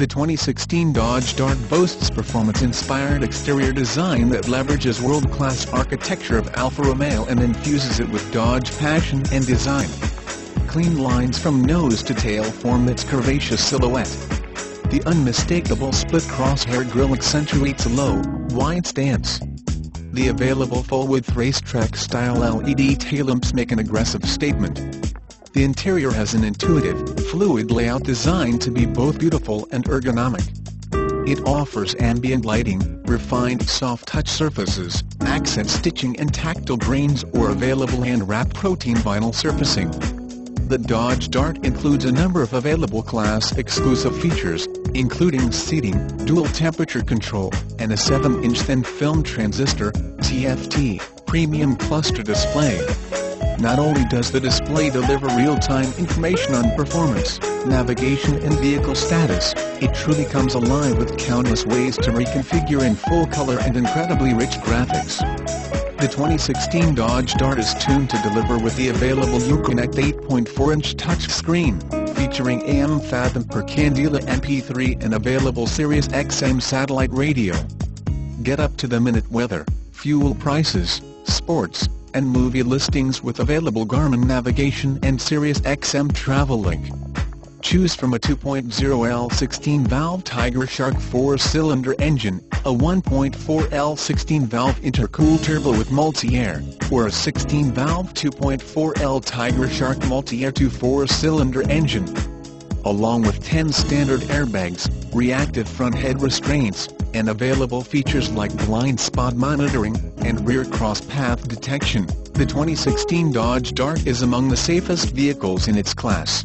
The 2016 Dodge Dart boasts performance-inspired exterior design that leverages world-class architecture of Alfa Romeo and infuses it with Dodge passion and design. Clean lines from nose to tail form its curvaceous silhouette. The unmistakable split crosshair grille accentuates a low, wide stance. The available full-width racetrack-style LED taillamps make an aggressive statement. The interior has an intuitive, fluid layout designed to be both beautiful and ergonomic. It offers ambient lighting, refined soft-touch surfaces, accent stitching and tactile grains or available hand-wrapped protein vinyl surfacing. The Dodge Dart includes a number of available class-exclusive features, including seating, dual temperature control, and a 7-inch thin-film transistor, TFT, premium cluster display. Not only does the display deliver real-time information on performance, navigation and vehicle status, it truly comes alive with countless ways to reconfigure in full color and incredibly rich graphics. The 2016 Dodge Dart is tuned to deliver with the available Uconnect 8.4-inch touchscreen, featuring AM Fathom per Candela MP3 and available Sirius XM satellite radio. Get up-to-the-minute weather, fuel prices, sports, and movie listings with available Garmin navigation and Sirius XM Travel Link. Choose from a 2.0L 16-valve Tiger Shark 4-cylinder engine, a 1.4L 16-valve intercooled turbo with multi-air, or a 16-valve 2.4L Tiger Shark multi-air 2 4-cylinder engine. Along with 10 standard airbags, reactive front head restraints, and available features like blind spot monitoring, and rear cross-path detection, the 2016 Dodge Dart is among the safest vehicles in its class.